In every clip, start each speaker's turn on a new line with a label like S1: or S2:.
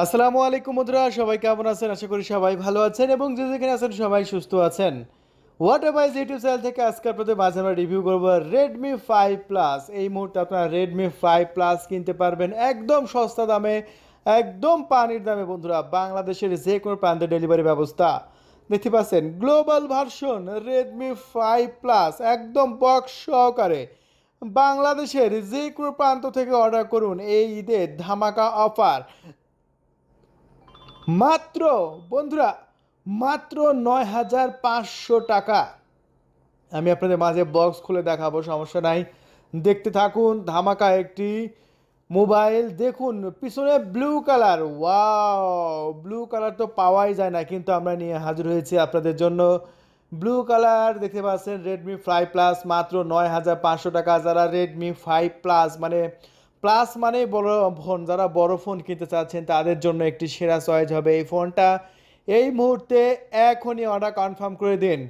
S1: আসসালামু আলাইকুম বন্ধুরা, সবাই কেমন আছেন? আশা করি সবাই ভালো আছেন এবং যে যেখানে আছেন সবাই সুস্থ আছেন। হোয়াট এভাইজ ইউটিউব চ্যানেল থেকে আজকে আপনাদের মাঝে আমরা রিভিউ করব রেডমি ফাইভ প্লাস এই মুহূর্তে আপনারা রেডমি ফাইভ প্লাস কিনতে পারবেন একদম সস্তা দামে, একদম পানির দামে বন্ধুরা, বাংলাদেশের যে কোনো প্রান্তে ডেলিভারি ব্যবস্থা। দেখতে পাচ্ছেন global version Redmi five plus একদম বক্স সহকারে। বাংলাদেশের যে কোনো প্রান্ত থেকে অর্ডার করুন, এই ঈদের ধামাকা অফার মাত্র, বন্ধুরা, মাত্র নয় হাজার পাঁচশো টাকা। আমি আপনাদের মাঝে বক্স খুলে দেখাবো, সমস্যা নাই। দেখতে থাকুন, ধামাকা একটি মোবাইল দেখুন, পিছনে blue colour wow blue colour তো পাওয়াই যায় না, কিন্তু আমরা নিয়ে হাজির হয়েছি আপনাদের জন্য। ব্লু কালার দেখতে পাচ্ছেন রেডমি ফাইভ প্লাস মাত্র নয় হাজার পাঁচশো টাকা। যারা রেডমি ফাইভ প্লাস মানে প্লাস মানে বড় ফোন, যারা বড় ফোন কিনতে চাচ্ছেন, তাদের জন্য একটি সেরা চয়েস হবে এই ফোনটা। এই মুহূর্তে এখনই অর্ডার কনফার্ম করে দিন।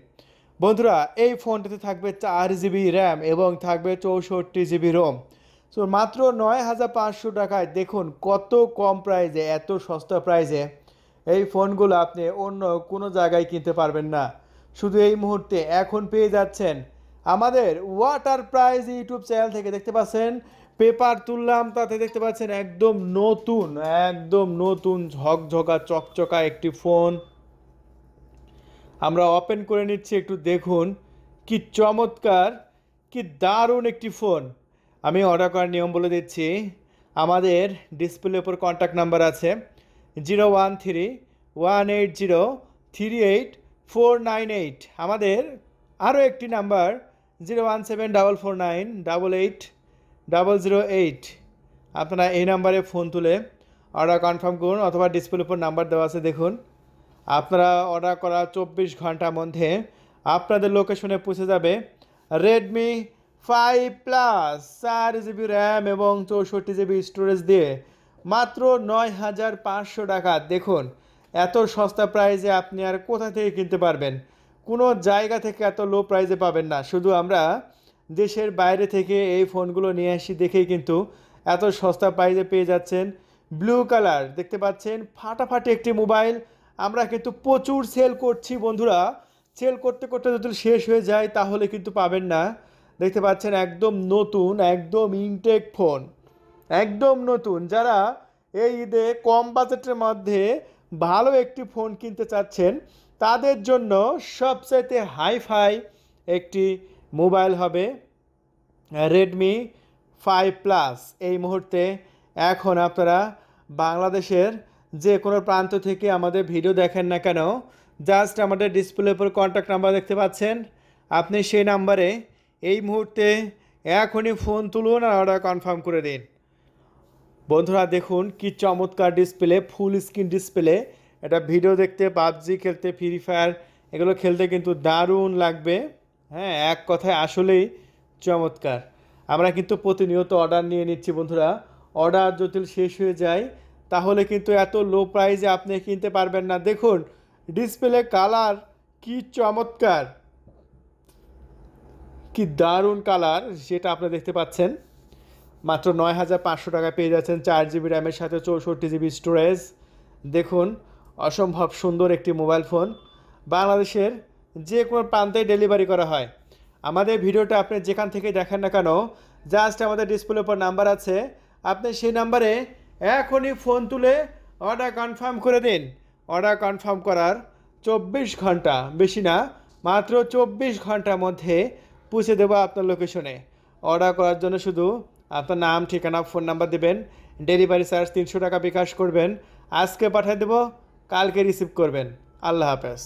S1: বন্ধুরা, এই ফোনটাতে থাকবে চার জিবি র্যাম এবং থাকবে চৌষট্টি জিবি রোম সো মাত্র নয় হাজার পাঁচশো টাকায় দেখুন কত কম প্রাইজে এত সস্তা প্রাইজে এই ফোনগুলো আপনি অন্য কোনো জায়গায় কিনতে পারবেন না। শুধু এই মুহূর্তে এখন পেয়ে যাচ্ছেন আমাদের ওয়াটার প্রাইজ ইউটিউব চ্যানেল থেকে। দেখতে পাচ্ছেন পেপার তুললাম, তাতে দেখতে পাচ্ছেন একদম নতুন একদম নতুন ঝকঝকা, চকচকা একটি ফোন। আমরা ওপেন করে নিচ্ছি, একটু দেখুন, কি চমৎকার, কি দারুণ একটি ফোন। আমি অর্ডার করার নিয়ম বলে দিচ্ছি, আমাদের ডিসপ্লের ওপর কন্ট্যাক্ট নাম্বার আছে zero one three one eight zero three eight four nine eight আমাদের আরও একটি number zero one seven double four nine double eight double zero eight আপনারা এই নাম্বারে ফোন তুলে অর্ডার কনফার্ম করুন অথবা ডিসপ্লের উপর নাম্বার দেওয়া আছে দেখুন। আপনারা অর্ডার করা চব্বিশ ঘণ্টার মধ্যে আপনাদের লোকেশনে পৌঁছে যাবে রেডমি ফাইভ প্লাস চার জিবি র্যাম এবং চৌষট্টি জিবি স্টোরেজ দিয়ে মাত্র নয় হাজার পাঁচশো টাকা। দেখুন, এত সস্তা প্রাইজে আপনি আর কোথা থেকে কিনতে পারবেন? কোনো জায়গা থেকে এত লো প্রাইজে পাবেন না। শুধু আমরা দেশের বাইরে থেকে এই ফোনগুলো নিয়ে আসি দেখেই কিন্তু এত সস্তা প্রাইজে পেয়ে যাচ্ছেন ব্লু কালার। দেখতে পাচ্ছেন, ফাটাফাটি একটি মোবাইল। আমরা কিন্তু প্রচুর সেল করছি বন্ধুরা। সেল করতে করতে যদি শেষ হয়ে যায় তাহলে কিন্তু পাবেন না। দেখতে পাচ্ছেন, একদম নতুন, একদম ইনটেক ফোন। একদম নতুন। যারা এই ঈদে কম বাজেটের মধ্যে ভালো একটি ফোন কিনতে চাচ্ছেন, তাদের জন্য সবচাইতে হাইফাই একটি মোবাইল হবে রেডমি ফাইভ প্লাস এই মুহূর্তে এখন আপনারা বাংলাদেশের যে কোনো প্রান্ত থেকে আমাদের ভিডিও দেখেন না কেন জাস্ট আমাদের ডিসপ্লের উপর কন্ট্যাক্ট নাম্বার দেখতে পাচ্ছেন। আপনি সেই নাম্বারে এই মুহূর্তে এখনই ফোন তুলুন আর অর্ডার কনফার্ম করে দিন। বন্ধুরা, দেখুন কি চমৎকার ডিসপ্লে ফুল স্ক্রিন ডিসপ্লে এটা ভিডিও দেখতে, পাবজি খেলতে ফ্রি ফায়ার এগুলো খেলতে কিন্তু দারুণ লাগবে। হ্যাঁ এক কথায় আসলেই চমৎকার। আমরা কিন্তু প্রতিনিয়ত অর্ডার নিয়ে নিচ্ছি বন্ধুরা। অর্ডার যদি শেষ হয়ে যায়, তাহলে কিন্তু এত লো প্রাইসে আপনি কিনতে পারবেন না। দেখুন ডিসপ্লে কালার কি চমৎকার। কি দারুণ কালার যেটা আপনি দেখতে পাচ্ছেন। মাত্র নয় হাজার পাঁচশো টাকা পেয়ে যাচ্ছেন চার জিবি র্যামের সাথে চৌষট্টি জিবি স্টোরেজ দেখুন, অসম্ভব সুন্দর একটি মোবাইল ফোন বাংলাদেশের যে কোনো প্রান্তে ডেলিভারি করা হয়। আমাদের ভিডিওটা আপনি যেখান থেকে দেখেন না কেন, জাস্ট আমাদের ডিসপ্লের উপর নাম্বার আছে। আপনি সেই নাম্বারে এখনই ফোন তুলে অর্ডার কনফার্ম করে দিন। অর্ডার কনফার্ম করার চব্বিশ ঘণ্টা, বেশি না, মাত্র চব্বিশ ঘণ্টার মধ্যে পৌঁছে দেবো আপনার লোকেশনে অর্ডার করার জন্য শুধু আপনার নাম, ঠিকানা ফোন নাম্বার দেবেন। ডেলিভারি চার্জ তিনশো টাকা বিকাশ করবেন। আজকে পাঠিয়ে দেবো, কালকে রিসিভ করবেন। আল্লাহ হাফেজ।